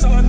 So I